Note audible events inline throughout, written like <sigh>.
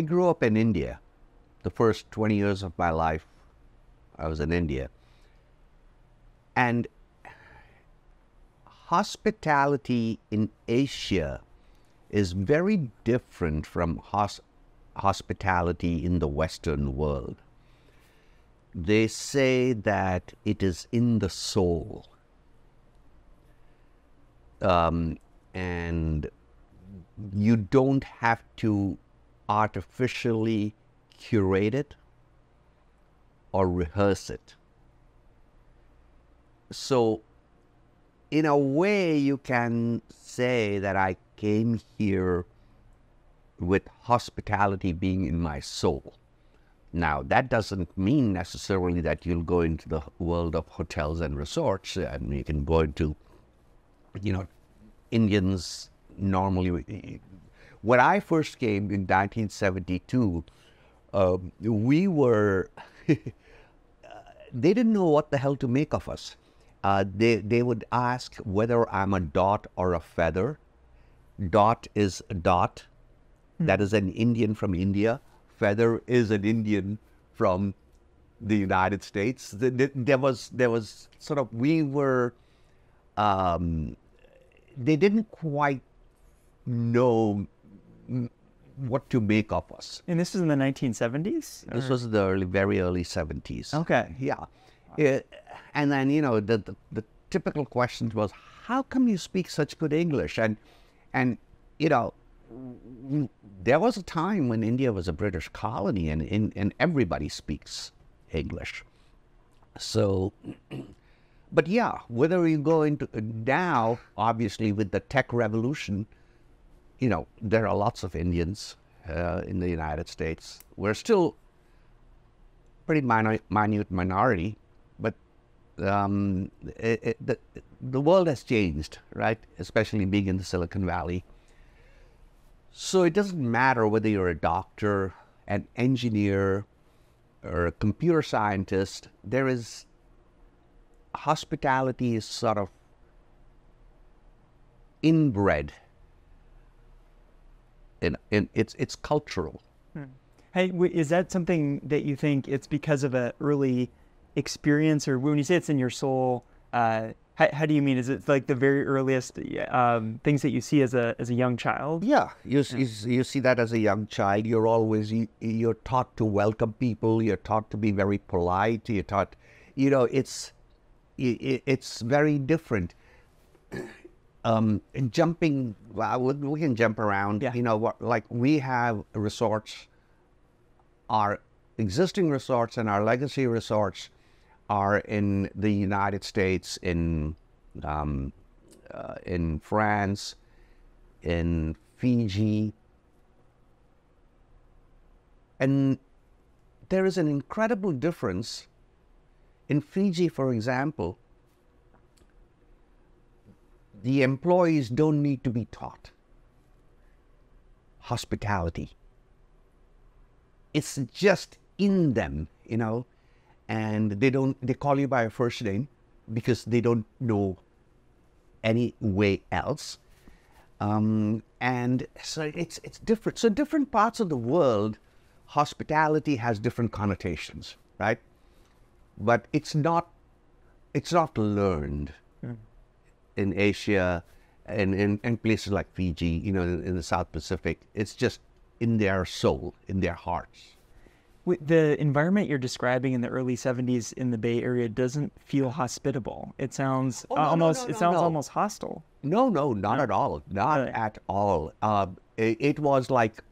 I grew up in India. The first 20 years of my life, I was in India. And hospitality in Asia is very different from hos- hospitality in the Western world. They say that it is in the soul. Um, and you don't have to artificially curate it or rehearse it. So, in a way, you can say that I came here with hospitality being in my soul. Now, that doesn't mean necessarily that you'll go into the world of hotels and resorts and you can go into, you know, Indians normally. When I first came in 1972, uh, we were, <laughs> they didn't know what the hell to make of us. Uh, they, they would ask whether I'm a dot or a feather. Dot is a dot. That is an Indian from India. Feather is an Indian from the United States. There was, there was sort of, we were, um, they didn't quite know what to make of us. And this was in the 1970s? This was the early, very early 70s. Okay. Yeah. Uh, and then, you know, the, the, the typical question was, how come you speak such good English? And, and you know, there was a time when India was a British colony and, and, and everybody speaks English. So, <clears throat> but yeah, whether you go into now, obviously with the tech revolution, you know, there are lots of Indians uh, in the United States. We're still pretty minor, minute minority, but um, it, it, the, the world has changed, right? Especially being in the Silicon Valley. So it doesn't matter whether you're a doctor, an engineer, or a computer scientist. There is hospitality is sort of inbred. In, in it's it's cultural. Hey, w- is that something that you think it's because of an early experience, or when you say it's in your soul, uh, how, how do you mean? Is it like the very earliest um, things that you see as a as a young child? Yeah, you, you, you see that as a young child. You're always you, you're taught to welcome people. You're taught to be very polite. You're taught, you know, it's it, it's very different. Um, jumping, well, we- we can jump around. Yeah. You know, what, like we have resorts. Our existing resorts and our legacy resorts are in the United States, in um, uh, in France, in Fiji, and there is an incredible difference. In Fiji, for example, the employees don't need to be taught hospitality. It's just in them, you know, and they don't, they call you by a first name because they don't know any way else. Um, and so it's, it's different. So different parts of the world, hospitality has different connotations, right? But it's not, it's not learned in Asia and in, in places like Fiji, you know, in, in the South Pacific. It's just in their soul, in their hearts. The environment you're describing in the early 70s in the Bay Area doesn't feel hospitable. It sounds Oh, no, almost no, it no, sounds no. almost hostile. No, no, not at all. Not at all. Uh, it, it was like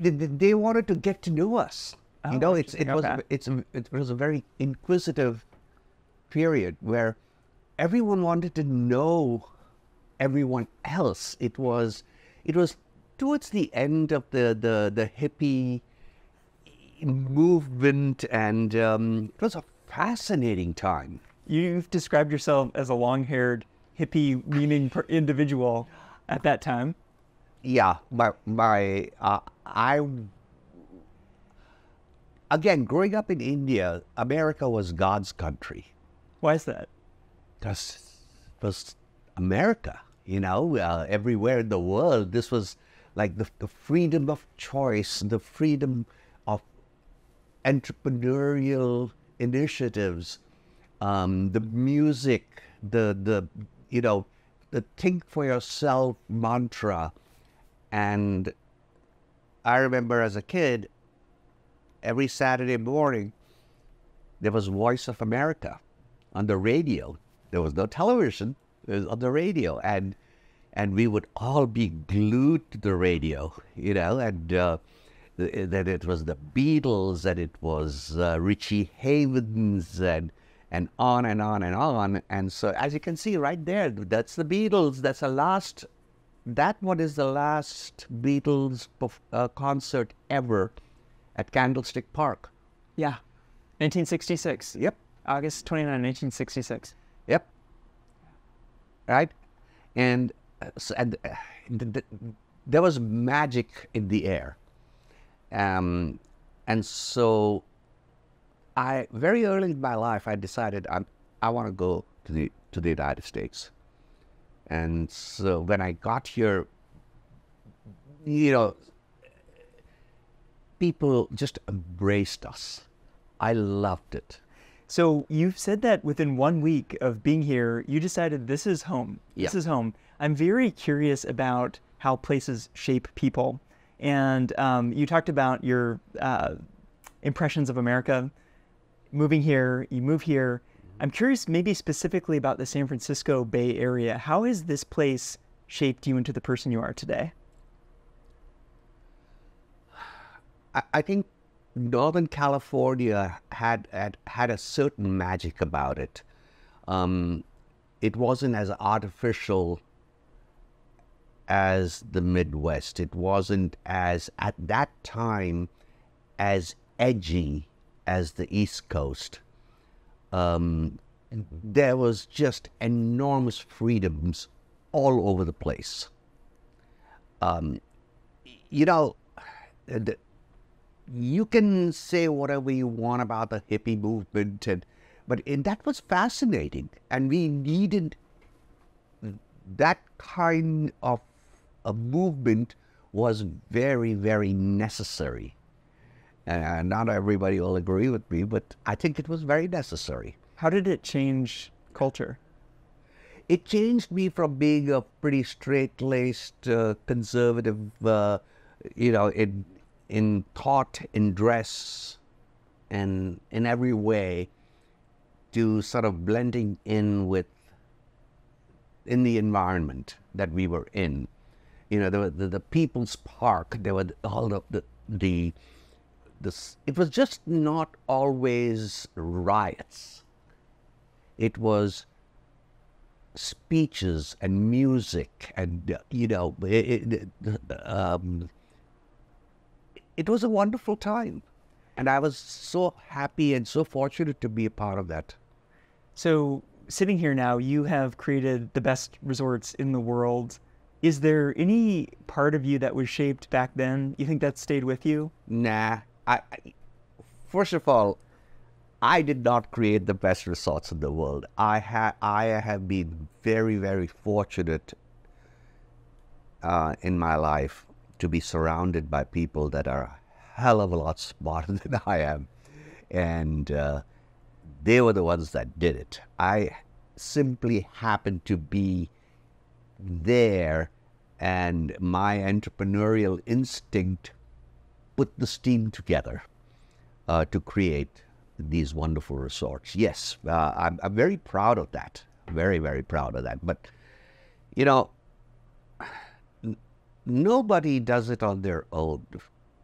they, they- wanted to get to know us. Oh, you know, it's it was okay. it's it was a very inquisitive period where everyone wanted to know everyone else. It was it was towards the end of the the the hippie movement, and um, it was a fascinating time. You've described yourself as a long-haired hippie meaning per- individual at that time. yeah my my uh, i again growing up in india america was god's country Why is that? because was america you know uh, everywhere in the world this was like the, the freedom of choice, the freedom of entrepreneurial initiatives, um, the music, the the you know, the think for yourself mantra, and I remember as a kid, every Saturday morning, there was Voice of America on the radio. There was no television; it was on the radio, and and we would all be glued to the radio, <laughs> you know, and. Uh, that it was the Beatles, and it was uh, Richie Havens, and and on and on and on. And so, as you can see right there, that's the Beatles. That's the last. That one is the last Beatles uh, concert ever at Candlestick Park. Yeah, 1966. Yep. August 29, 1966. Yep. Right, and uh, so, and uh, th- th- there was magic in the air um, and so I very early in my life I decided i I want to go to the to the United States. And so when I got here, you know, people just embraced us. I loved it. So you've said that within one week of being here, you decided this is home. Yeah. This is home. I'm very curious about how places shape people. And um, you talked about your uh, impressions of America. Moving here, you move here. I'm curious, maybe specifically about the San Francisco Bay Area. How has this place shaped you into the person you are today? I, I think Northern California had, had had a certain magic about it. Um, it wasn't as artificial as the Midwest. It wasn't as, at that time, as edgy as the East Coast. Um, there was just enormous freedoms all over the place. Um, you know, the, you can say whatever you want about the hippie movement, and, but and that was fascinating, and we needed that kind of a movement was very, very necessary. And not everybody will agree with me, but I think it was very necessary. How did it change culture? It changed me from being a pretty straight-laced uh, conservative, uh, you know, in in thought, in dress, and in every way, to sort of blending in with in the environment that we were in you know, the, the, the People's Park, there were all the, the, the, it was just not always riots. It was speeches and music and, you know, it, it, um, it was a wonderful time. And I was so happy and so fortunate to be a part of that. So, sitting here now, you have created the best resorts in the world is there any part of you that was shaped back then? You think that stayed with you? Nah. I, I, first of all, I did not create the best resorts in the world. I ha- I have been very, very fortunate uh, in my life to be surrounded by people that are a hell of a lot smarter <laughs> than I am, and uh, they were the ones that did it. I simply happened to be there and my entrepreneurial instinct put the steam together uh, to create these wonderful resorts. Yes, uh, I'm, I'm very proud of that. Very, very proud of that. But, you know, nobody does it on their own.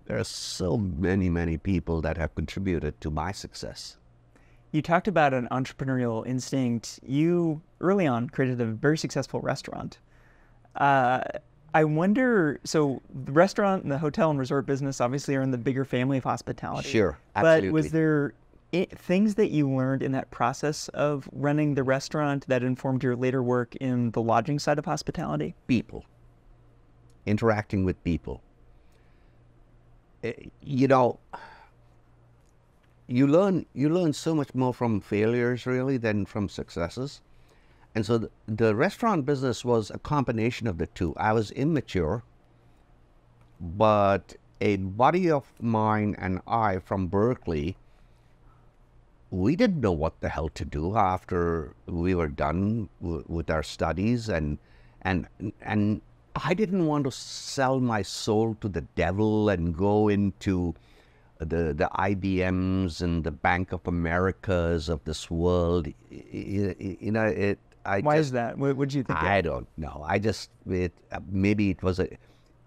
There are so many, many people that have contributed to my success. You talked about an entrepreneurial instinct. You early on created a very successful restaurant. Uh, I wonder. So the restaurant and the hotel and resort business obviously are in the bigger family of hospitality. Sure, absolutely. But was there I- things that you learned in that process of running the restaurant that informed your later work in the lodging side of hospitality? People, interacting with people. Eh, You know, you learn you learn so much more from failures really than from successes. And so the, the restaurant business was a combination of the two. I was immature but a buddy of mine and I from Berkeley, we didn't know what the hell to do after we were done with our studies, and and and I didn't want to sell my soul to the devil and go into the the IBMs and the Bank of Americas of this world. You, you know, it. I Why just, is that? What would you think? I don't know. I just it uh, maybe it was a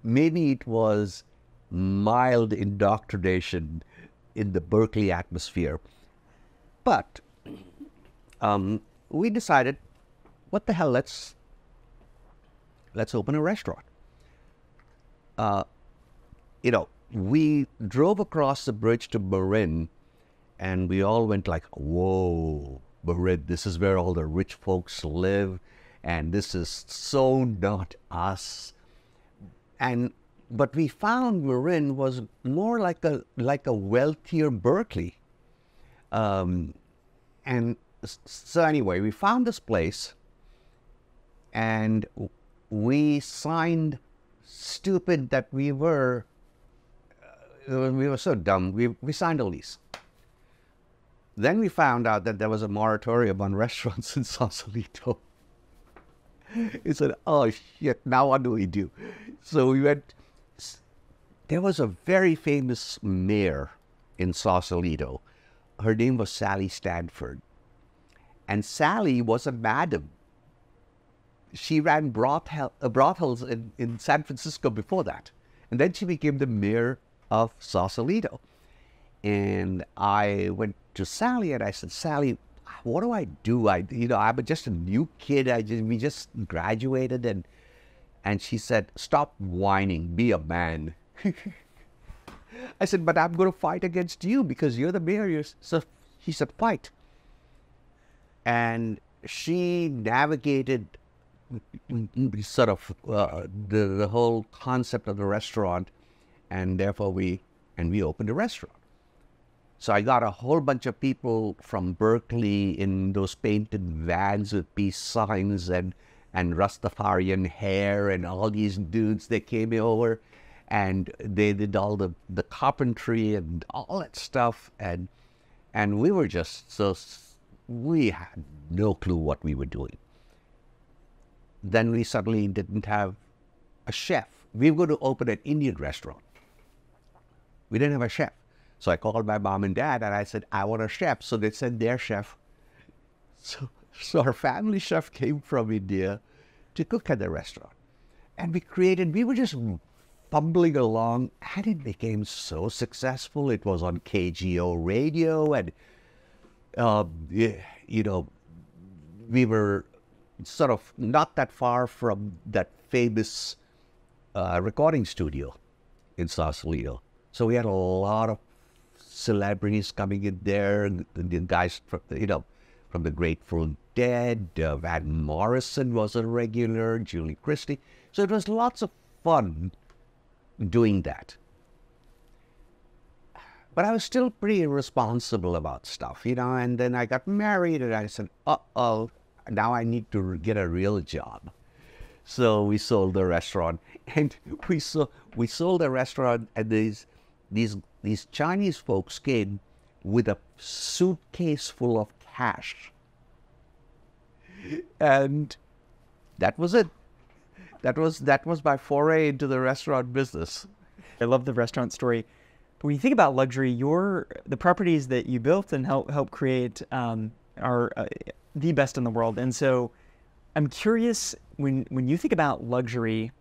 maybe it was mild indoctrination in the Berkeley atmosphere, but um, we decided, what the hell? Let's let's open a restaurant. Uh, you know, we drove across the bridge to Marin, and we all went like, "Whoa, Marin! This is where all the rich folks live, and this is so not us." And but we found Marin was more like a like a wealthier Berkeley, um, and so anyway, we found this place, and we signed. Stupid that we were uh, we were so dumb. We, we signed a lease. Then we found out that there was a moratorium on <laughs> restaurants in Sausalito. He said, "Oh shit! Now what do we do?" So we went. There was a very famous mayor in Sausalito. Her name was Sally Stanford, and Sally was a madam. She ran brothel, uh, brothels in, in San Francisco before that, and then she became the mayor of Sausalito. And I went to Sally and I said, Sally, what do I do? I, you know, I'm just a new kid. I just, we just graduated, and and she said, stop whining, be a man. <laughs> I said, but I'm going to fight against you because you're the mayor. So she said, fight. And she navigated sort of uh, the, the whole concept of the restaurant and therefore we and we opened a restaurant. So i got a whole bunch of people from berkeley in those painted vans with peace signs and and rastafarian hair and all these dudes they came over and they did all the the carpentry and all that stuff. And and we were just so we had no clue what we were doing then we suddenly didn't have a chef. We were going to open an Indian restaurant. We didn't have a chef. So I called my mom and dad and I said, I want a chef. So they sent their chef. So, so our family chef came from India to cook at the restaurant. And we created, we were just fumbling along and it became so successful. It was on KGO radio and, uh, you know, we were sort of not that far from that famous uh, recording studio in Sausalito. So we had a lot of celebrities coming in there, the, the guys from you know from the Grateful Dead. Uh, Van Morrison was a regular, Julie Christie. So it was lots of fun doing that. But I was still pretty irresponsible about stuff, you know. And then I got married, and I said, "Uh oh, now I need to get a real job." So we sold the restaurant, <laughs> and we so we sold the restaurant, and these these these Chinese folks came with a suitcase full of cash, and that was it. That was that was my foray into the restaurant business. I love the restaurant story. But when you think about luxury, your the properties that you built and help help create um, are uh, the best in the world. And so, I'm curious when when you think about luxury,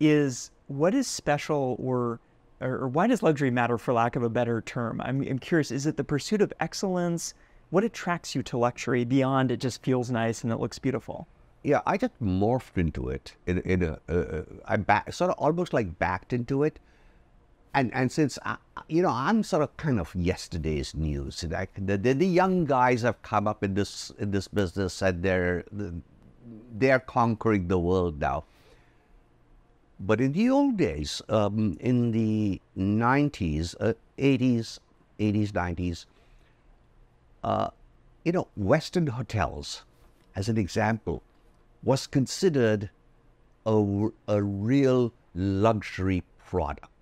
is what is special or or, why does luxury matter, for lack of a better term? I'm, I'm curious. Is it the pursuit of excellence? What attracts you to luxury beyond it just feels nice and it looks beautiful? yeah, I just morphed into it in in a uh, I back sort of almost like backed into it, and and since I, you know I'm sort of kind of yesterday's news. Like the, the the young guys have come up in this in this business and they're they're conquering the world now. But in the old days, um, in the 90s, uh, 80s, 80s, 90s, uh, you know, Westin hotels, as an example, was considered a, a real luxury product.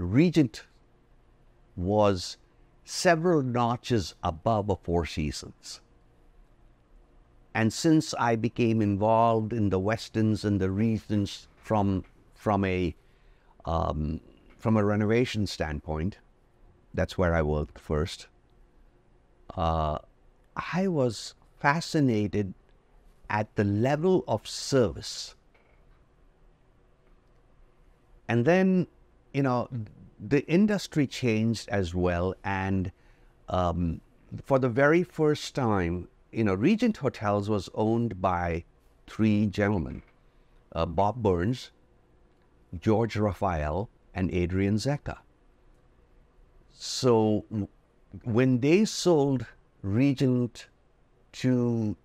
Regent was several notches above a Four Seasons. And since I became involved in the Westins and the Regents from from a um, from a renovation standpoint, that's where I worked first. Uh, I was fascinated at the level of service. And then, you know, the industry changed as well. And um, for the very first time, you know, Regent Hotels was owned by three gentlemen uh, Bob Burns, George Rafael, and Adrian Zecca. So when they sold Regent to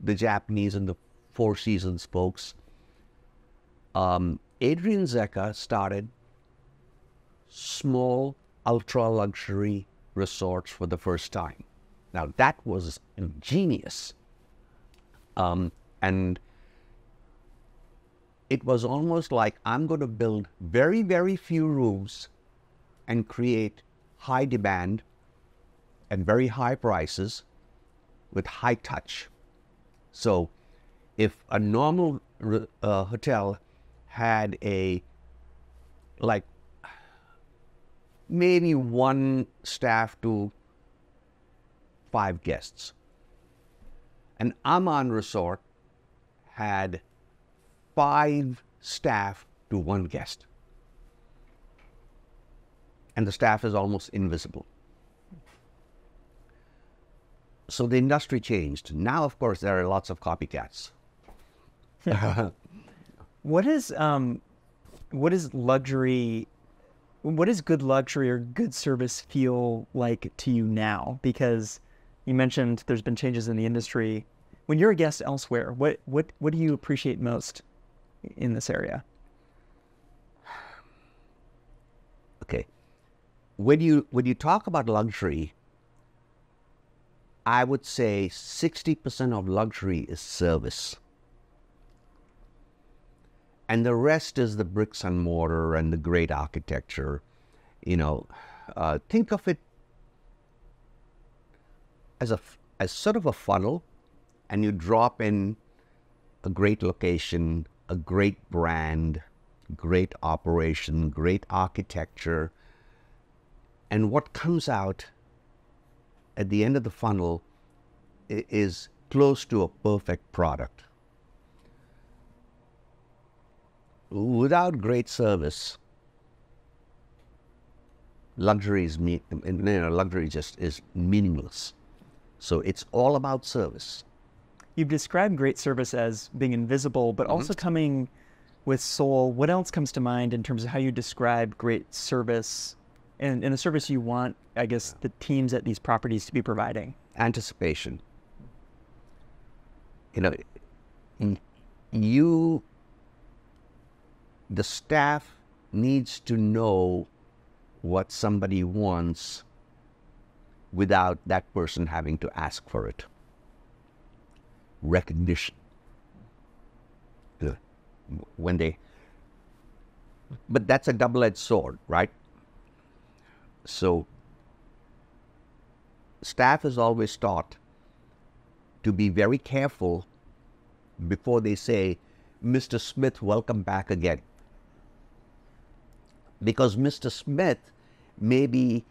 the Japanese and the Four Seasons folks, um, Adrian Zecca started small, ultra luxury resorts for the first time. Now that was genius. Um, and it was almost like I'm going to build very, very few rooms and create high demand and very high prices with high touch. So if a normal uh, hotel had a like maybe one staff to five guests. An Aman resort had five staff to one guest. And the staff is almost invisible. So the industry changed. Now, of course, there are lots of copycats. <laughs> what is um, what is luxury? What does good luxury or good service feel like to you now? Because you mentioned there's been changes in the industry. When you're a guest elsewhere, what what what do you appreciate most in this area? Okay. When you when you talk about luxury, I would say 60% of luxury is service. And the rest is the bricks and mortar and the great architecture. You know, uh, think of it as a as sort of a funnel, and you drop in a great location, a great brand, great operation, great architecture, and what comes out at the end of the funnel is close to a perfect product. Without great service, luxury is you know, luxury just is meaningless. So it's all about service. You've described great service as being invisible, but mm-hmm. also coming with soul. What else comes to mind in terms of how you describe great service and, and the service you want, I guess, the teams at these properties to be providing? Anticipation. You know, you, the staff needs to know what somebody wants without that person having to ask for it. Recognition. When they, but that's a double edged sword, right? So, staff is always taught to be very careful before they say, Mr. Smith, welcome back again. Because Mr. Smith may be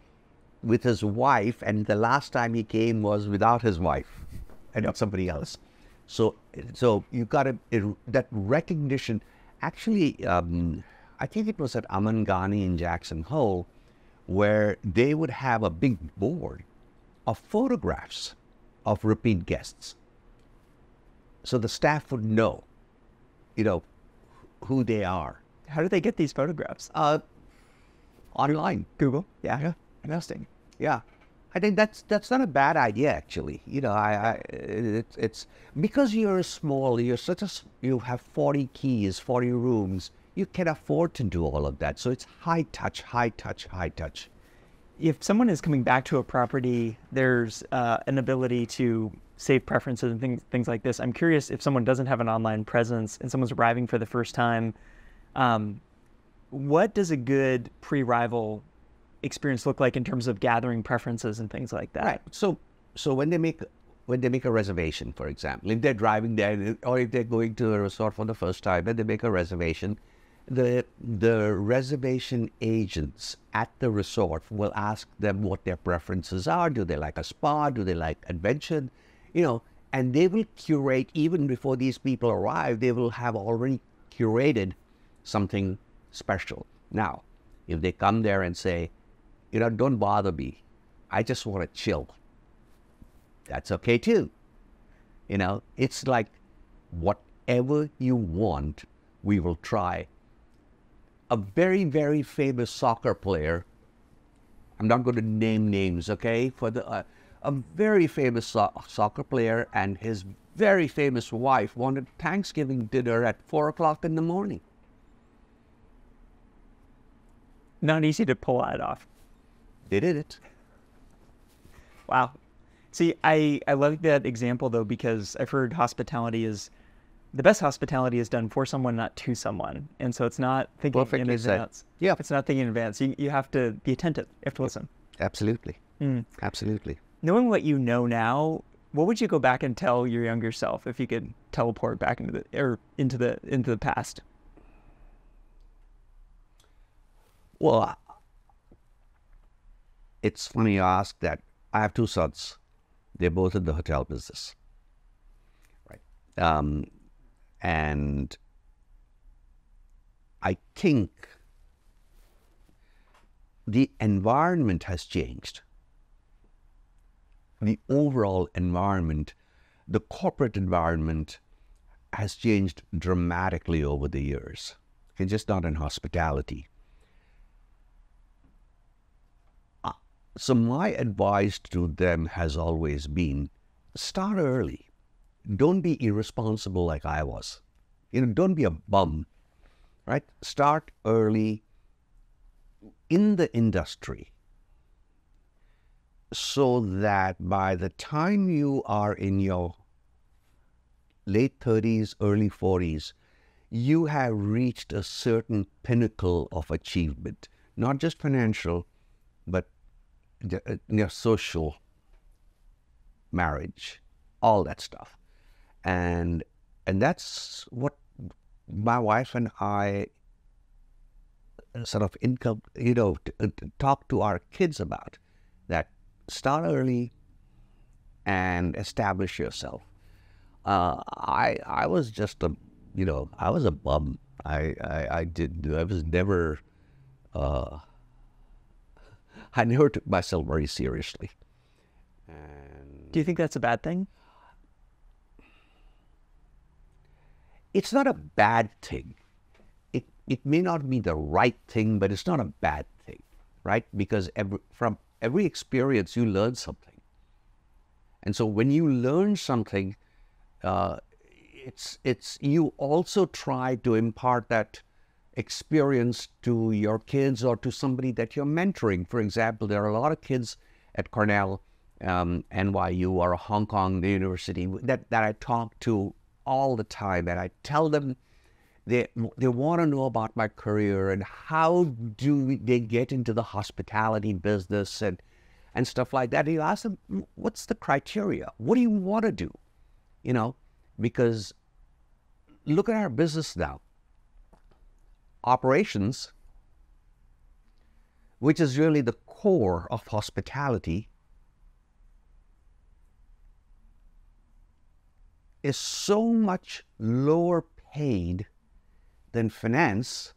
with his wife, and the last time he came was without his wife and yep. somebody else. So, so you got to, that recognition. Actually, um, I think it was at Amangani in Jackson Hole where they would have a big board of photographs of repeat guests. So the staff would know, you know, who they are. How do they get these photographs? Uh, online. Google. Yeah. yeah. Interesting. Yeah. I think that's that's not a bad idea actually. You know, I, I it's it's because you're a small, you're such a you have 40 keys, 40 rooms you can afford to do all of that. So it's high touch, high touch, high touch. If someone is coming back to a property, there's uh, an ability to save preferences and things things like this. I'm curious if someone doesn't have an online presence and someone's arriving for the first time. Um, what does a good pre-rival experience look like in terms of gathering preferences and things like that? Right. So, so when they make when they make a reservation, for example, if they're driving there or if they're going to a resort for the first time and they make a reservation, the the reservation agents at the resort will ask them what their preferences are. Do they like a spa? Do they like adventure? You know, and they will curate even before these people arrive. They will have already curated something special. Now, if they come there and say, you know, don't bother me, I just want to chill. That's okay too. You know, it's like whatever you want, we will try a very, very famous soccer player. I'm not going to name names, okay? For the uh, a very famous so- soccer player and his very famous wife wanted Thanksgiving dinner at four o'clock in the morning. Not easy to pull that off. They did it. Wow. See, I I love that example though because I've heard hospitality is the best hospitality is done for someone, not to someone. And so it's not thinking Perfectly in said. advance. Yeah. It's not thinking in advance. You, you have to be attentive. You have to listen. Absolutely. Mm. Absolutely. Knowing what you know now, what would you go back and tell your younger self if you could teleport back into the or into the into the past? Well, it's funny you ask that. I have two sons. They're both in the hotel business. Right. Um, and I think the environment has changed. The overall environment, the corporate environment has changed dramatically over the years. It's just not in hospitality. So my advice to them has always been start early. Don't be irresponsible like I was. You know, don't be a bum. Right? Start early in the industry so that by the time you are in your late 30s, early 40s, you have reached a certain pinnacle of achievement, not just financial, but the- uh, social, marriage, all that stuff. And and that's what my wife and I uh, sort of income, you know, uh, talk to our kids about that start early and establish yourself. Uh, I I was just a you know I was a bum. I I, I did I was never uh, I never took myself very seriously. And Do you think that's a bad thing? it's not a bad thing. It it may not be the right thing, but it's not a bad thing, right? Because every, from every experience you learn something, and so when you learn something, uh, it's it's you also try to impart that experience to your kids or to somebody that you're mentoring. For example, there are a lot of kids at Cornell, um, NYU, or Hong Kong University that, that I talk to all the time, and I tell them they they want to know about my career and how do they get into the hospitality business and and stuff like that. You ask them, what's the criteria? What do you want to do? You know, because look at our business now. Operations, which is really the core of hospitality, is so much lower paid than finance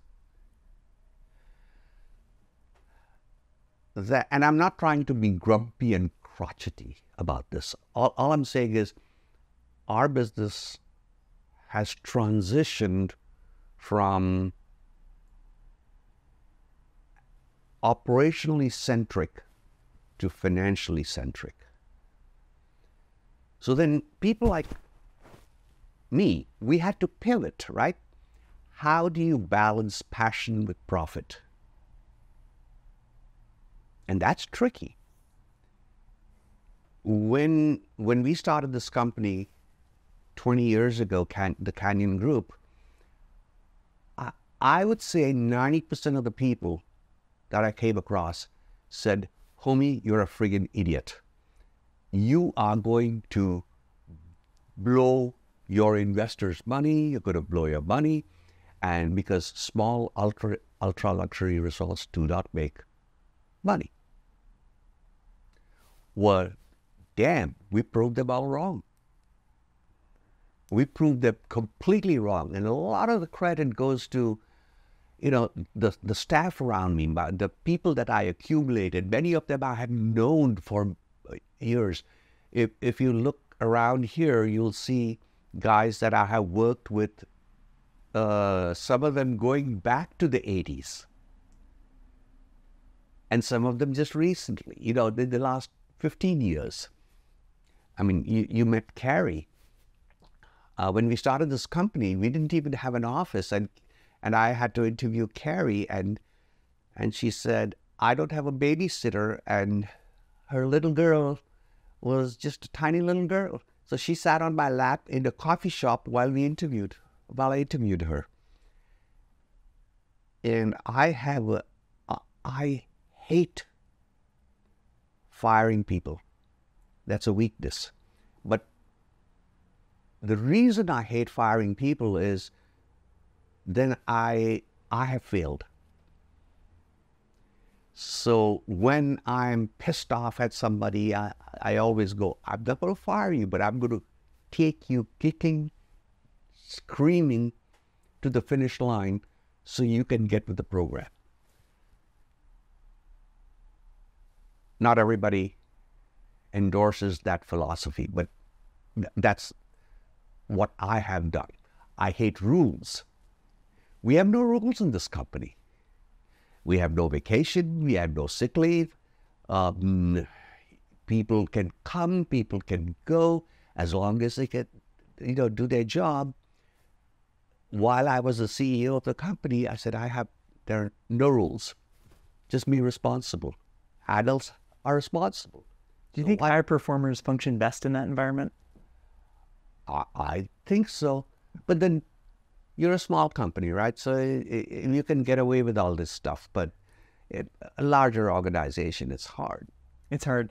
that and I'm not trying to be grumpy and crotchety about this. All, all I'm saying is our business has transitioned from operationally centric to financially centric. So then people like me, we had to pivot, right? How do you balance passion with profit? And that's tricky. When when we started this company 20 years ago, Can, the Canyon Group, I, I would say 90% of the people that I came across said, Homi, you're a friggin' idiot. You are going to blow your investors' money, you're going to blow your money, and because small ultra ultra luxury resorts do not make money. Well, damn, we proved them all wrong. We proved them completely wrong, and a lot of the credit goes to, you know, the the staff around me, the people that I accumulated. Many of them I have known for years. If if you look around here, you'll see guys that I have worked with, uh, some of them going back to the 80s. And some of them just recently, you know, in the last 15 years. I mean, you, you met Carrie. Uh, when we started this company, we didn't even have an office, and and I had to interview Carrie, and and she said, "I don't have a babysitter," and her little girl was just a tiny little girl. So she sat on my lap in the coffee shop while we interviewed, while I interviewed her. And I have, a, I hate firing people. That's a weakness. But the reason I hate firing people is then I, I have failed. So when I'm pissed off at somebody, I, I always go, I'm not going to fire you, but I'm going to take you kicking, screaming to the finish line so you can get with the program. Not everybody endorses that philosophy, but that's what I have done. I hate rules. We have no rules in this company. We have no vacation. We have no sick leave. Um, people can come. People can go as long as they can, you know, do their job. While I was the CEO of the company, I said I have there are no rules. Just be responsible. Adults are responsible. Do you so think high performers function best in that environment? I, I think so. But then you're a small company, right? So you can get away with all this stuff, but it, a larger organization, it's hard. It's hard.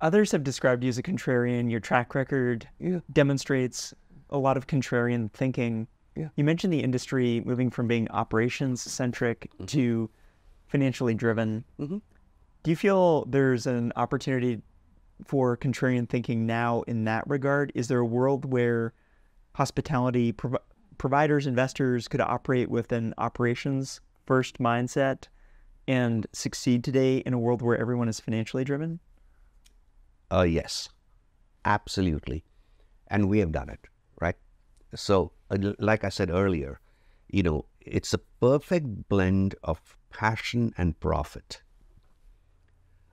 Others have described you as a contrarian. Your track record yeah. demonstrates a lot of contrarian thinking. Yeah. You mentioned the industry moving from being operations centric mm-hmm. to financially driven. Mm-hmm. Do you feel there's an opportunity for contrarian thinking now in that regard? Is there a world where hospitality prov- providers, investors could operate with an operations first mindset and succeed today in a world where everyone is financially driven? Uh, yes, absolutely. And we have done it, right? So, like I said earlier, you know, it's a perfect blend of passion and profit.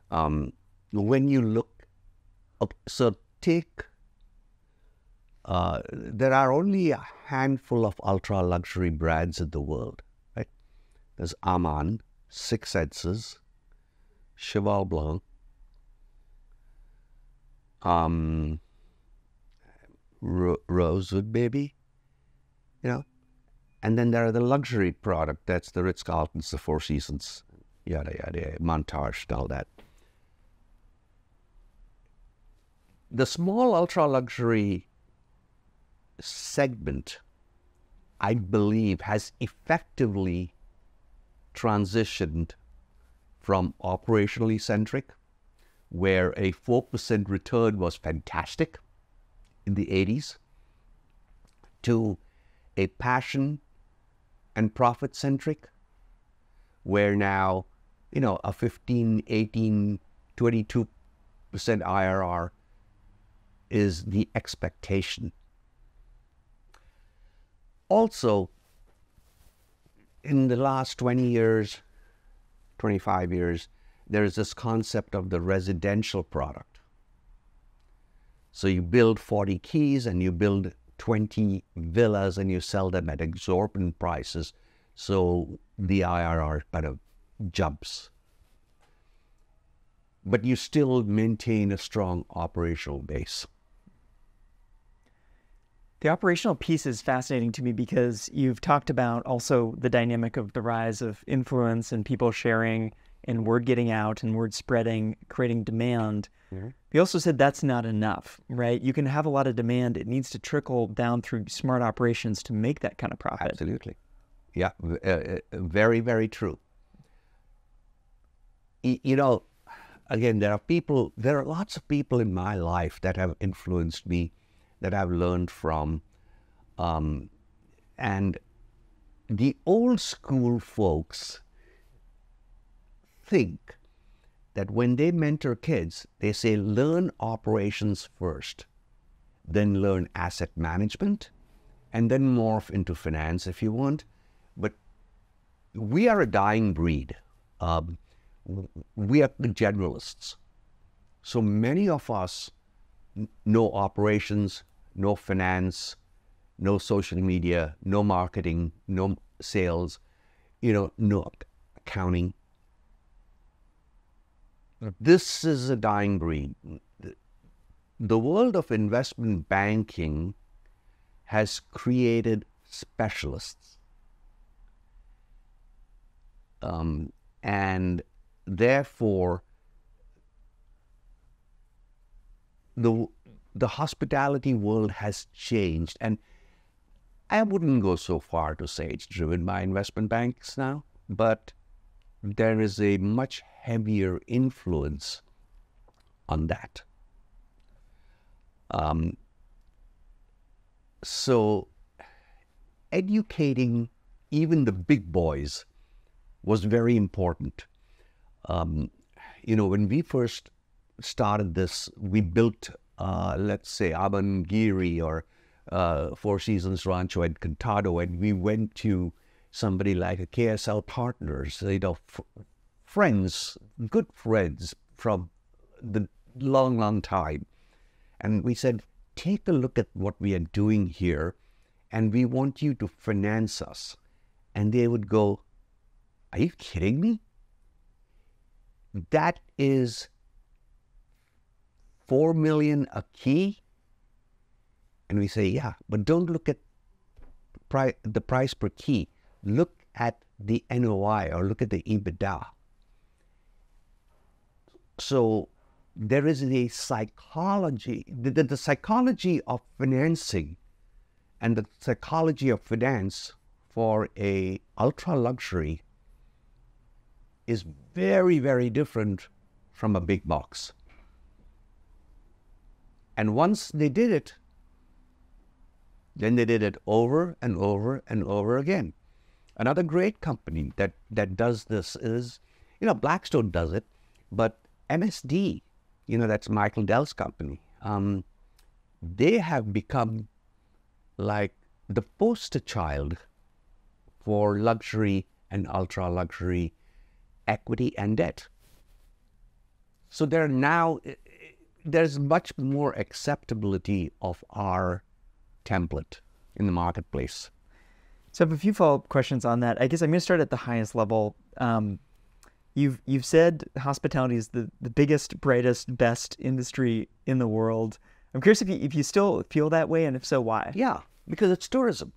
Um, when you look, so take uh, there are only a handful of ultra luxury brands in the world, right? There's Aman, Six Senses, Cheval Blanc, um, Ro- Rosewood, maybe, you know, and then there are the luxury product. That's the Ritz Carltons, the Four Seasons, yada yada, Montage, and all that. The small ultra luxury segment, I believe, has effectively transitioned from operationally centric, where a 4% return was fantastic in the 80s, to a passion and profit centric, where now, you know, a 15, 18, 22% IRR is the expectation also, in the last 20 years, 25 years, there is this concept of the residential product. So you build 40 keys and you build 20 villas and you sell them at exorbitant prices. So the IRR kind of jumps. But you still maintain a strong operational base The operational piece is fascinating to me because you've talked about also the dynamic of the rise of influence and people sharing and word getting out and word spreading, creating demand. Mm-hmm. You also said that's not enough, right? You can have a lot of demand. It needs to trickle down through smart operations to make that kind of profit. Absolutely. Yeah, uh, uh, very, very true. You know, again, there are people, there are lots of people in my life that have influenced me, that I've learned from. Um, and the old school folks think that when they mentor kids, they say learn operations first, then learn asset management, and then morph into finance if you want. But we are a dying breed. Um, we are the generalists. So many of us know operations, no finance, no social media, no marketing, no sales, you know, no accounting. This is a dying breed. The world of investment banking has created specialists. Um, and therefore, the the hospitality world has changed, and I wouldn't go so far to say it's driven by investment banks now, but there is a much heavier influence on that. Um, so, educating even the big boys was very important. Um, you know, when we first started this, we built, uh, let's say, Giri or uh, Four Seasons Rancho Encantado, and we went to somebody like a KSL Partners, you know, friends, good friends from the long, long time. And we said, take a look at what we are doing here, and we want you to finance us. And they would go, Are you kidding me? that is 4 million a key? And we say yeah but don't look at pri- the price per key. Look at the NOI or look at the EBITDA. So there is a psychology the, the, the psychology of financing and the psychology of finance for a ultra luxury is very, very different from a big box. And once they did it, then they did it over and over and over again. Another great company that, that does this is, you know, Blackstone does it, but MSD, you know, that's Michael Dell's company, um, they have become like the poster child for luxury and ultra luxury equity and debt. So they're now there's much more acceptability of our template in the marketplace. So I have a few follow-up questions on that. I guess I'm going to start at the highest level. Um, you've you've said hospitality is the, the biggest, brightest, best industry in the world. I'm curious if you if you still feel that way, and if so, why? Yeah, because it's tourism.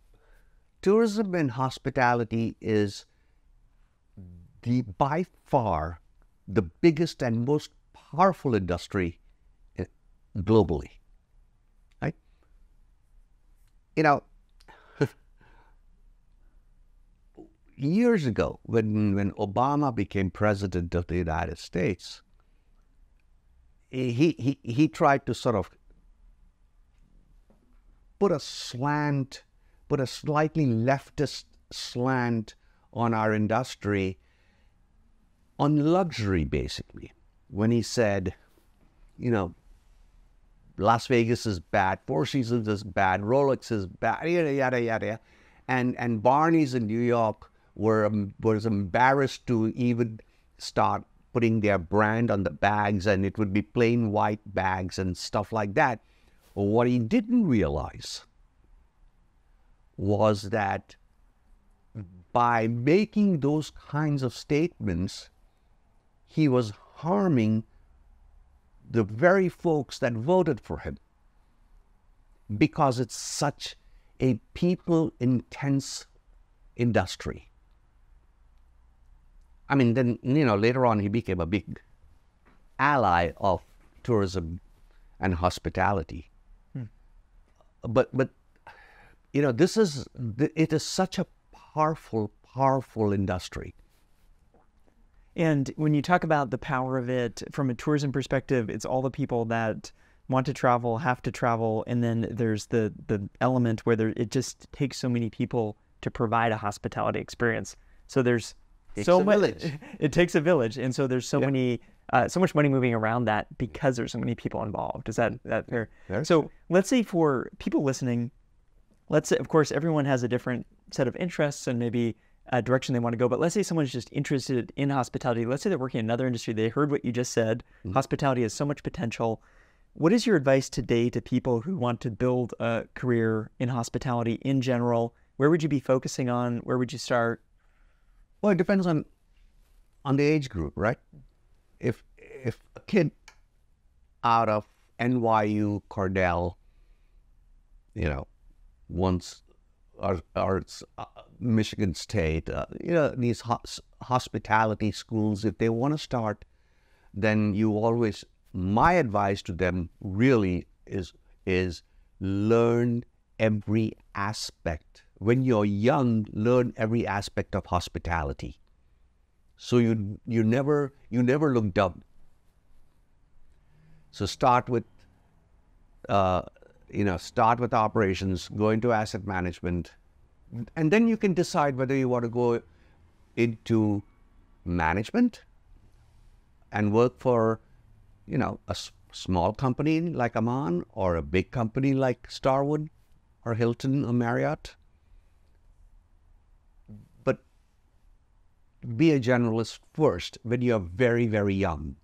Tourism and hospitality is the by far the biggest and most powerful industry globally. Right? You know, <laughs> years ago, when, when Obama became president of the United States, he, he, he tried to sort of put a slant, put a slightly leftist slant on our industry on luxury, basically, when he said, you know, Las Vegas is bad, Four Seasons is bad, Rolex is bad, yada yada yada, and and Barney's in New York were um, was embarrassed to even start putting their brand on the bags, and it would be plain white bags and stuff like that. what he didn't realize was that by making those kinds of statements, he was harming the very folks that voted for him. because it's such a people intense industry. I mean, then, you know, later on he became a big ally of tourism and hospitality. Hmm. But, but, you know, this is, it is such a powerful, powerful industry. And when you talk about the power of it from a tourism perspective, it's all the people that want to travel, have to travel, and then there's the the element where there, it just takes so many people to provide a hospitality experience. So there's Takes so much. <laughs> It takes a village, and so there's so Yeah. many, uh, so much money moving around that because there's so many people involved. Is that that fair? So let's say for people listening, let's say, of course, everyone has a different set of interests and maybe a direction they want to go. But let's say someone's just interested in hospitality. Let's say they're working in another industry. They heard what you just said. Hospitality has so much potential. What is your advice today to people who want to build a career in hospitality in general? Where would you be focusing on? Where would you start? Well, it depends on on the age group, right? If if a kid out of NYU, Cornell, you know, wants or, or uh, Michigan State, uh, you know, these hos- hospitality schools, if they want to start, then you always. My advice to them really is is learn every aspect. When you're young, learn every aspect of hospitality. So you you never you never look dumb. So start with uh, you know start with operations, go into asset management, and then you can decide whether you want to go into management and work for you know a small company like Aman or a big company like Starwood or Hilton or Marriott. But be a generalist first when you're very, very young.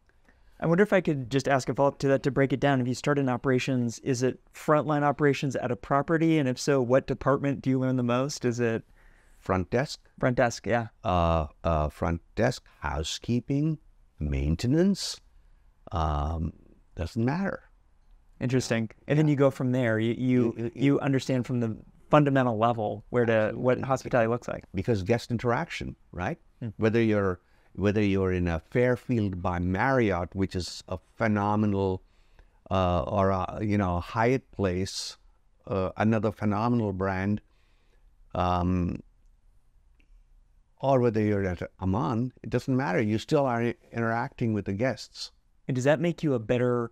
I wonder if I could just ask a follow up to that to break it down. If you start in operations, is it frontline operations at a property? And if so, what department do you learn the most? Is it Front desk, front desk? Yeah. uh, uh, front desk, housekeeping, maintenance, um, doesn't matter. Interesting. And then you go from there. You you, You- you understand from the fundamental level where to what hospitality looks like. because guest interaction, right? Whether you're whether you're in a Fairfield by Marriott, which is a phenomenal, uh, or a, you know a Hyatt Place, uh, another phenomenal brand, um, or whether you're at Aman, it doesn't matter. You still are interacting with the guests. And does that make you a better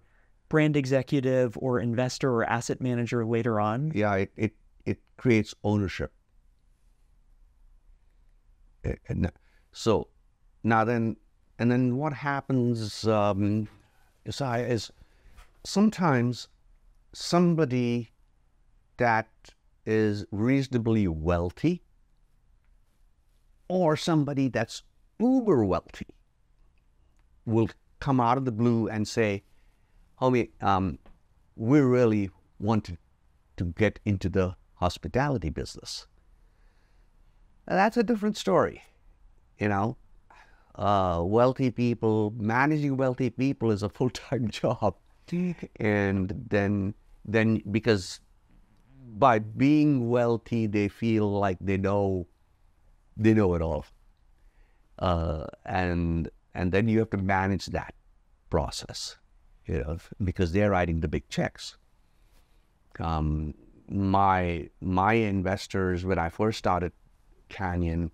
brand executive or investor or asset manager later on? Yeah, it it, it creates ownership. Eh, and so now then, and then what happens um, is, I, is sometimes somebody that is reasonably wealthy or somebody that's uber wealthy will come out of the blue and say, Homi, um, we really want to, to get into the hospitality business. Now, that's a different story, you know. Uh, wealthy people, managing wealthy people is a full-time <laughs> job, and then then because by being wealthy, they feel like they know they know it all, uh, and and then you have to manage that process, you know, because they're writing the big checks. Um, my my investors when I first started Canyon,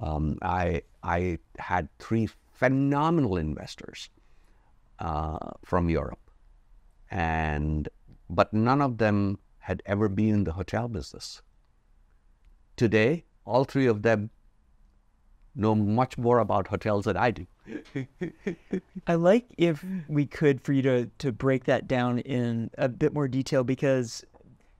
um, I I had three phenomenal investors uh, from Europe, and but none of them had ever been in the hotel business. Today, all three of them know much more about hotels than I do. <laughs> I like if we could for you to to break that down in a bit more detail because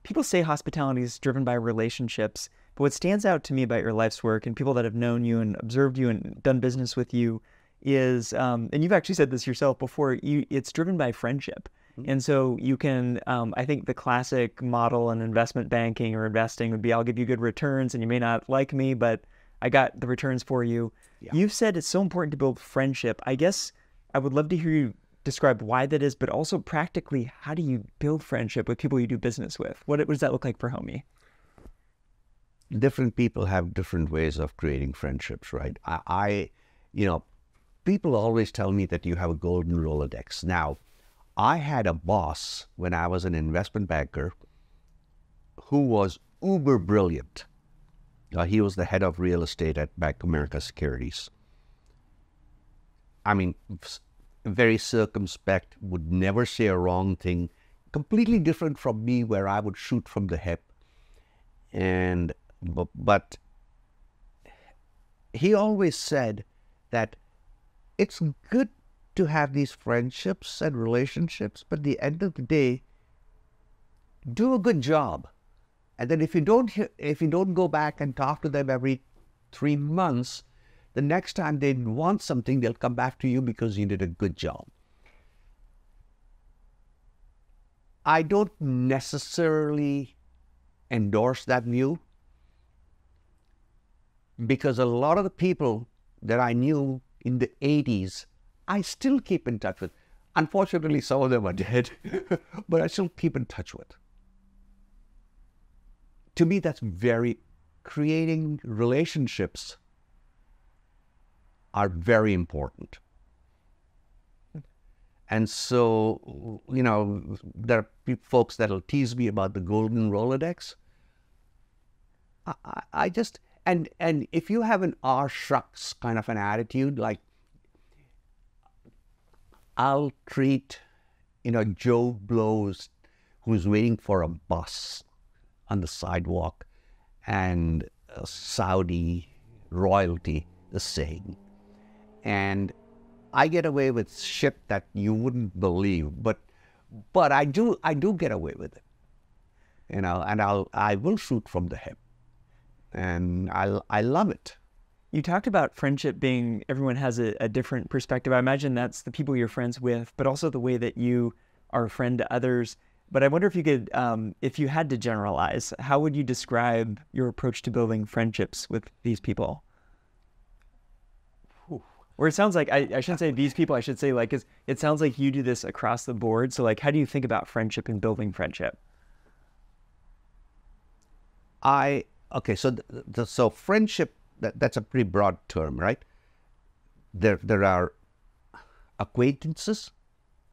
people say hospitality is driven by relationships, but what stands out to me about your life's work and people that have known you and observed you and done business with you is, um, and you've actually said this yourself before, you it's driven by friendship. And so you can, um, I think the classic model in investment banking or investing would be I'll give you good returns and you may not like me, but I got the returns for you. You've said it's so important to build friendship. I guess I would love to hear you describe why that is, but also practically, how do you build friendship with people you do business with? What, what does that look like for Homi? Different people have different ways of creating friendships, right? I, I, you know, people always tell me that you have a golden Rolodex. Now, I had a boss when I was an investment banker who was uber brilliant. Uh, he was the head of real estate at BancAmerica Securities. I mean, very circumspect, would never say a wrong thing, completely different from me, where I would shoot from the hip. And but, he always said that it's good to have these friendships and relationships, but at the end of the day, do a good job. And then if you don't if you don't go back and talk to them every three months, the next time they want something, they'll come back to you because you did a good job. I don't necessarily endorse that view because a lot of the people that I knew in the 80s, I still keep in touch with. Unfortunately, some of them are dead, <laughs> but I still keep in touch with. To me, that's very creating relationships are very important. And so, you know, there are folks that'll tease me about the golden Rolodex. I, I just, and and if you have an R shucks kind of an attitude, like I'll treat, you know, Joe Blows, who's waiting for a bus on the sidewalk, and Saudi royalty the same. And I get away with shit that you wouldn't believe, but but I do I do get away with it, you know, and I'll I will shoot from the hip, and I I love it. You talked about friendship being everyone has a, a different perspective. I imagine that's the people you're friends with, but also the way that you are a friend to others. But I wonder if you could, um, if you had to generalize, how would you describe your approach to building friendships with these people? or it sounds like I, I shouldn't say these people i should say like it sounds like you do this across the board so like how do you think about friendship and building friendship i okay so the, the, so friendship that, that's a pretty broad term right? There there are acquaintances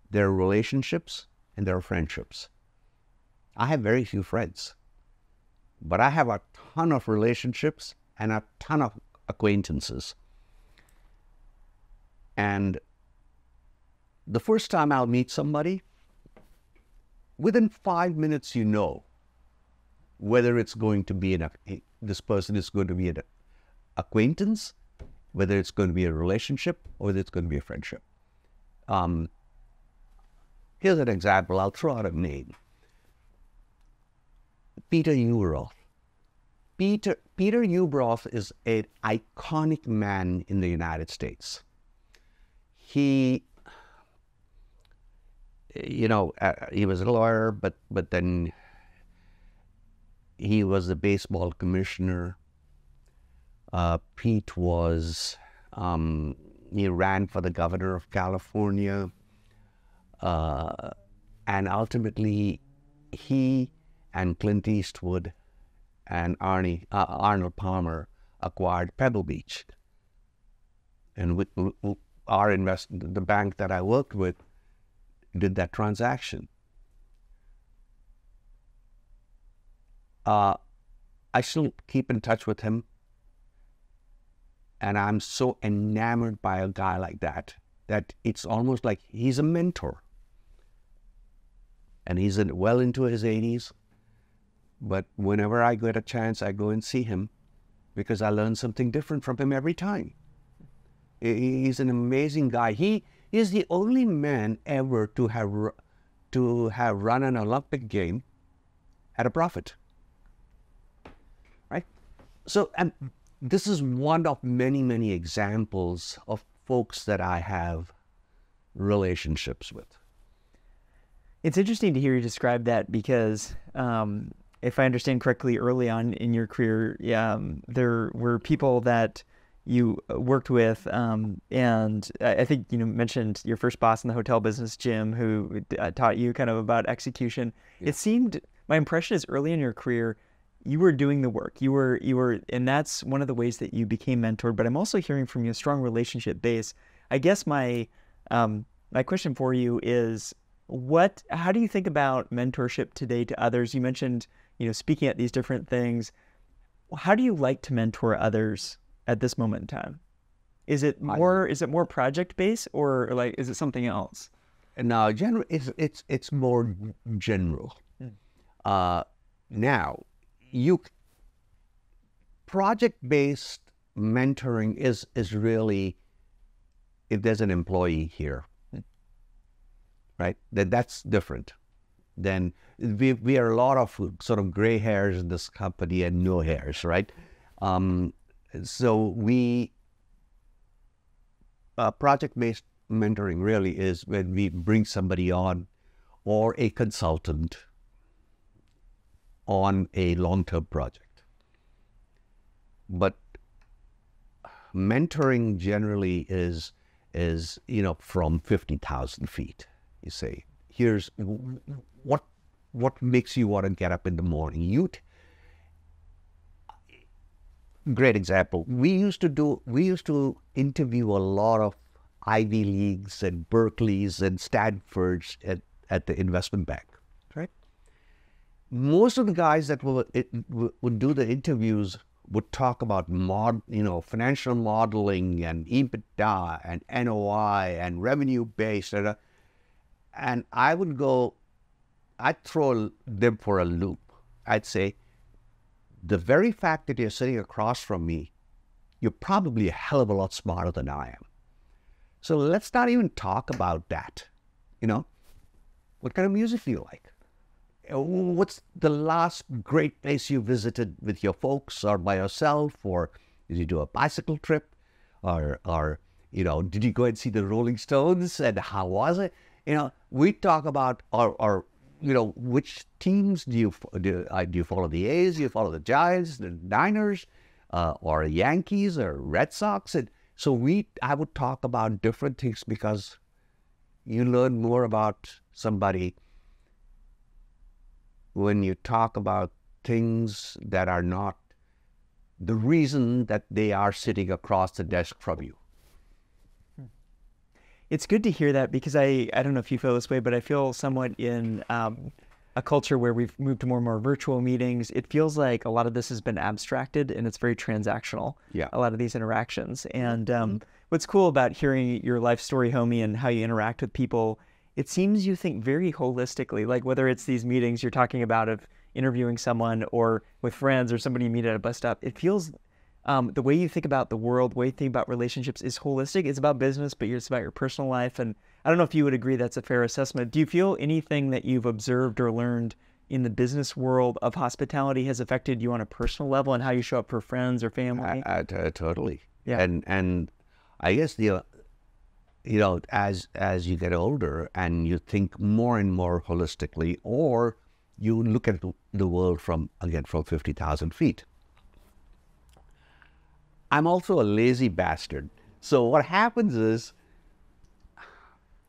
there are relationships and there are friendships. I have very few friends but i have a ton of relationships and a ton of acquaintances. And the first time I'll meet somebody, within five minutes, you know whether it's going to be an this person is going to be an acquaintance, whether it's going to be a relationship, or whether it's going to be a friendship. Um, here's an example. I'll throw out a name. Peter Ueberroth. Peter Peter Ueberroth is an iconic man in the United States he you know uh, he was a lawyer but but then he was the baseball commissioner. Uh, pete was um, he ran for the governor of california. Uh, and ultimately he and clint eastwood and Arnie, uh, arnold palmer acquired pebble beach. And we, we, our invest the bank that I worked with did that transaction. Uh, I still keep in touch with him, and I'm so enamored by a guy like that that it's almost like he's a mentor. And he's in, well into his 80s, but whenever I get a chance, I go and see him because I learn something different from him every time. He's an amazing guy. He is the only man ever to have to have run an Olympic game at a profit. So, and this is one of many, many examples of folks that I have relationships with. It's interesting to hear you describe that because, um, if I understand correctly, early on in your career, um, there were people that you uh, worked with, um, and I think you know mentioned your first boss in the hotel business, Jim, who uh, taught you kind of about execution. Yeah. It seemed my impression is early in your career, you were doing the work. You were you were, and that's one of the ways that you became mentored. But I'm also hearing from you a strong relationship base. I guess my um, my question for you is what how do you think about mentorship today to others you mentioned you know speaking at these different things how do you like to mentor others at this moment in time? Is it more is it more project based or like is it something else? No, general it's it's it's more general. Hmm. Uh, now, you project based mentoring is is really if there's an employee here, right? That that's different. Then we we are a lot of sort of gray hairs in this company and no hairs, right? Um, so we uh, project-based mentoring really is when we bring somebody on or a consultant on a long-term project. But mentoring generally is is you know from fifty thousand feet. You say, here's what what makes you want to get up in the morning. You great example. We used to do, we used to interview a lot of Ivy Leagues and Berkeleys and Stanfords at, at the investment bank? Most of the guys that will, would do the interviews would talk about mod, you know, financial modeling and EBITDA and NOI and revenue based, and, and I would go, I'd throw them for a loop. I'd say, the very fact that you're sitting across from me, you're probably a hell of a lot smarter than I am. So let's not even talk about that. You know, what kind of music do you like? What's the last great place you visited with your folks or by yourself? Or did you do a bicycle trip? Or, or you know, did you go and see the Rolling Stones and how was it? You know, we talk about our you know, which teams do you do? Uh, do you follow the A's? Do you follow the Giants, the Niners, uh, or Yankees, or Red Sox? And so we, I would talk about different things because you learn more about somebody when you talk about things that are not the reason that they are sitting across the desk from you it's good to hear that because I, I don't know if you feel this way, but I feel somewhat in um, a culture where we've moved to more and more virtual meetings. It feels like a lot of this has been abstracted and it's very transactional. Yeah. A lot of these interactions. And um, mm-hmm. what's cool about hearing your life story, Homi, and how you interact with people, it seems you think very holistically. Like whether it's these meetings you're talking about of interviewing someone or with friends or somebody you meet at a bus stop, it feels um, the way you think about the world, the way you think about relationships is holistic. It's about business, but it's about your personal life. And I don't know if you would agree that's a fair assessment. Do you feel anything that you've observed or learned in the business world of hospitality has affected you on a personal level and how you show up for friends or family? I, I, totally. Yeah. And and I guess the you know as as you get older and you think more and more holistically, or you look at the world from again from fifty thousand feet. I'm also a lazy bastard. So what happens is,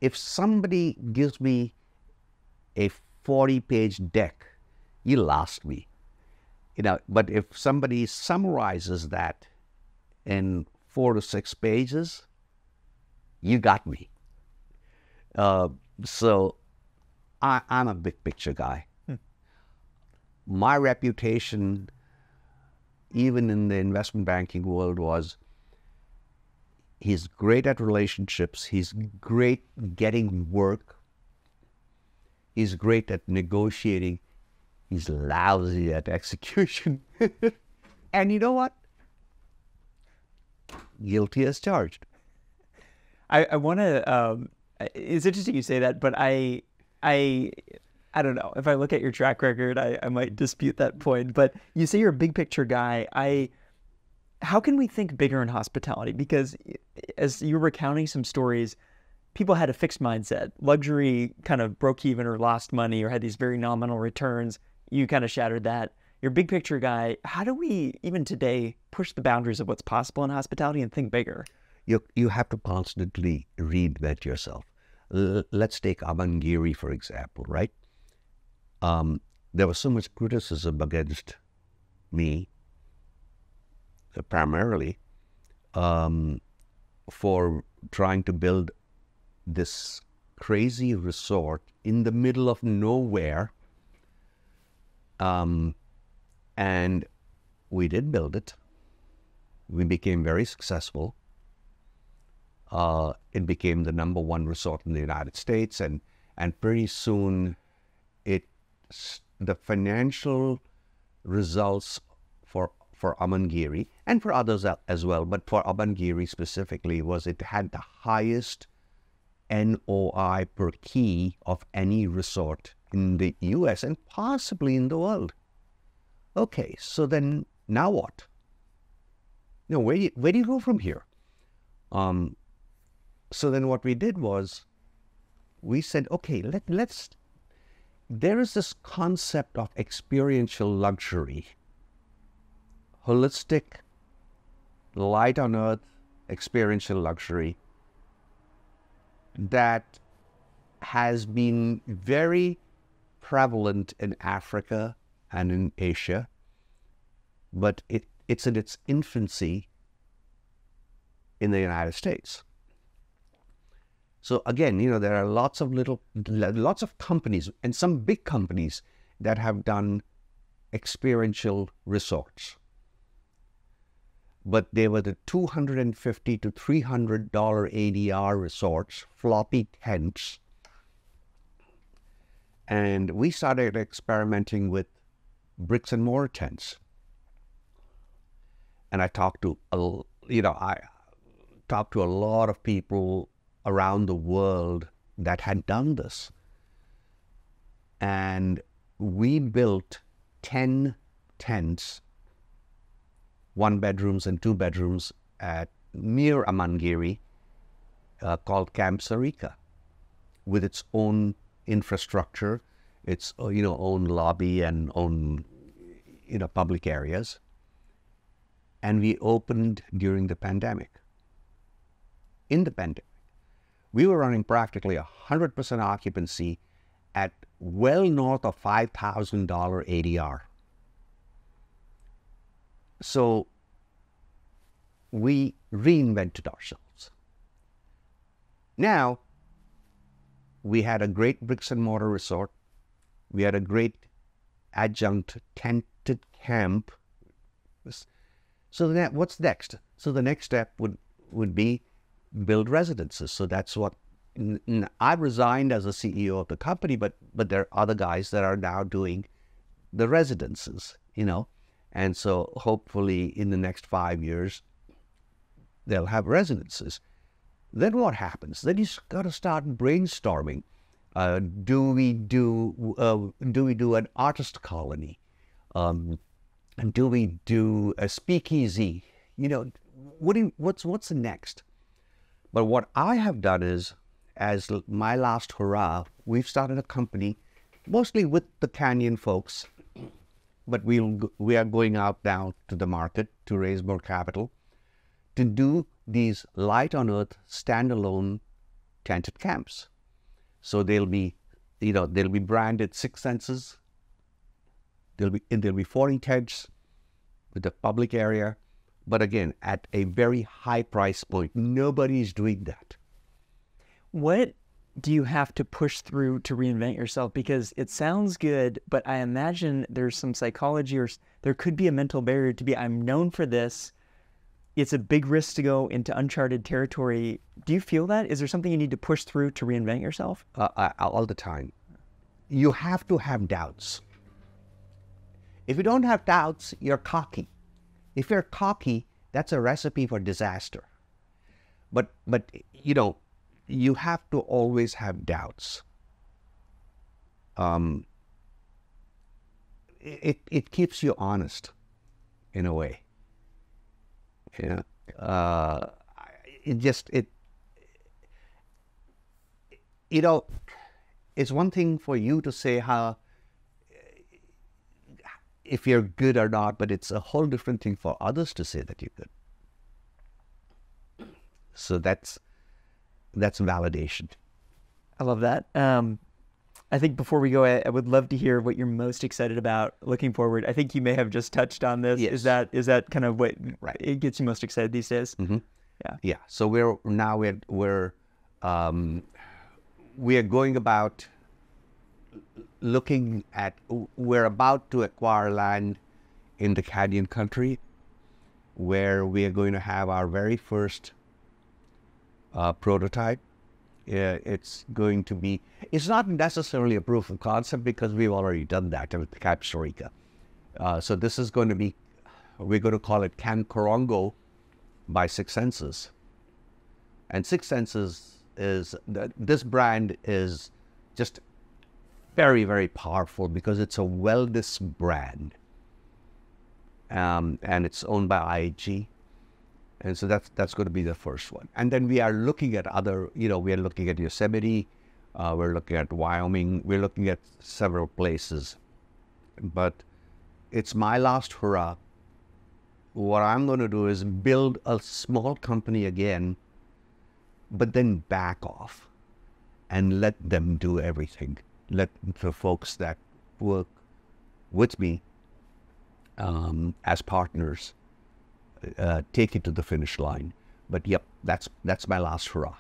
if somebody gives me a 40 page deck, you lost me. You know, but if somebody summarizes that in four to six pages, you got me. Uh, so I, am a big picture guy. Hmm. My reputation even in the investment banking world was he's great at relationships, he's great getting work, he's great at negotiating, he's lousy at execution. <laughs> and you know what? Guilty as charged. I, I want to. Um, it's interesting you say that, but I, I I don't know. If I look at your track record, I, I might dispute that point. But you say you're a big picture guy. I how can we think bigger in hospitality? Because as you were recounting some stories, people had a fixed mindset. Luxury kind of broke even or lost money or had these very nominal returns. You kind of shattered that. you're a big picture guy. How do we even today push the boundaries of what's possible in hospitality and think bigger? You you have to constantly reinvent yourself. L- let's take Amangiri for example, right? Um, there was so much criticism against me, primarily, um, for trying to build this crazy resort in the middle of nowhere. Um, and we did build it. We became very successful. Uh, it became the number one resort in the United States, and and pretty soon, it the financial results for for Amangiri and for others as well, but for Amangiri specifically, was it had the highest NOI per key of any resort in the US and possibly in the world. Okay, so then now what? You where do you, where do you go from here? Um, so then what we did was we said, okay, let, let's, there is this concept of experiential luxury, holistic, light on earth experiential luxury that has been very prevalent in Africa and in Asia, but it, it's in its infancy in the United States. So again, you know, there are lots of little, lots of companies and some big companies that have done experiential resorts. But they were the 250 to 300 dollar ADR resorts, floppy tents. And we started experimenting with bricks and mortar tents. And I talked to, a, you know, I talked to a lot of people around the world that had done this. And we built 10 tents, one bedrooms and two bedrooms at near Amangiri uh, called Camp Sarika with its own infrastructure, its uh, you know own lobby and own you know public areas. And we opened during the pandemic. In the pandemic, we were running practically 100% occupancy at well north of $5,000 ADR. So we reinvented ourselves. Now, we had a great bricks and mortar resort. We had a great adjunct tented camp. So what's next? So the next step would, would be build residences. So that's what I resigned as a CEO of the company, but but there are other guys that are now doing the residences, you know, and so hopefully in the next five years they'll have residences. Then what happens? Then you've got to start brainstorming. Uh, do we do uh, do we do an artist colony? Um, and do we do a speakeasy? You know, what do you, what's what's next? But what I have done is, as my last hurrah, we've started a company, mostly with the Canyon folks, but we'll, we are going out now to the market to raise more capital to do these light on earth standalone tented camps. So they'll be, you know, they'll be branded Six Senses. There'll be and there'll be 40 tents with the public area but again, at a very high price point. Nobody's doing that. What do you have to push through to reinvent yourself? Because it sounds good, but I imagine there's some psychology or there could be a mental barrier to be, I'm known for this. It's a big risk to go into uncharted territory. Do you feel that? Is there something you need to push through to reinvent yourself? Uh, all the time. You have to have doubts. If you don't have doubts, you're cocky. If you're cocky, that's a recipe for disaster. But but you know, you have to always have doubts. Um, it it keeps you honest, in a way. Yeah. Uh, it just it. You know, it's one thing for you to say how if you're good or not, but it's a whole different thing for others to say that you're good. So that's that's validation. I love that. Um, I think before we go, I, I, would love to hear what you're most excited about looking forward. I think you may have just touched on this. Yes. Is that is that kind of what right. it gets you most excited these days? Mm-hmm. Yeah. Yeah. So we're now we're we're um, we are going about looking at we're about to acquire land in the Cadian country where we are going to have our very first uh, prototype. It's going to be, it's not necessarily a proof of concept because we've already done that with Camp Sarika. Uh, so this is going to be, we're going to call it Camp Korongo by Six Senses. And Six Senses is, this brand is just very, very powerful because it's a wellness brand. Um, and it's owned by IHG. And so that's that's going to be the first one. And then we are looking at other, you know, we are looking at Yosemite, uh, we're looking at Wyoming, we're looking at several places. But it's my last hurrah. What I'm going to do is build a small company again, but then back off and let them do everything. Let the folks that work with me um, as partners uh, take it to the finish line. But yep, that's that's my last hurrah.